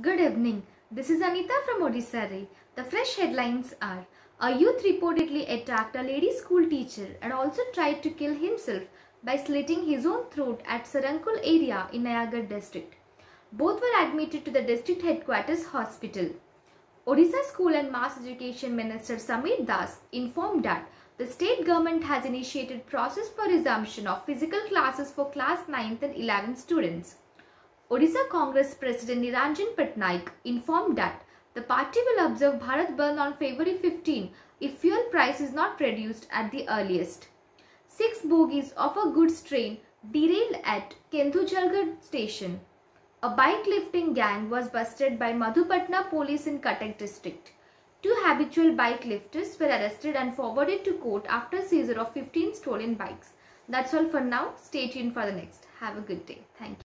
Good evening. This is Anita from Odisha Ray. The fresh headlines are A youth reportedly attacked a lady school teacher and also tried to kill himself by slitting his own throat at Sarankul area in Nayagarh district. Both were admitted to the district headquarters hospital. Odisha School and Mass Education Minister Samir Das informed that the state government has initiated process for resumption of physical classes for class 9th and 11th students. Odisha Congress President Niranjan Patnaik informed that the party will observe Bharat Bandh on February 15 if fuel price is not reduced at the earliest. Six bogies of a goods train derailed at Kendujhargarh station. A bike lifting gang was busted by Madhupatna police in Cuttack district. Two habitual bike lifters were arrested and forwarded to court after seizure of 15 stolen bikes. That's all for now. Stay tuned for the next. Have a good day. Thank you.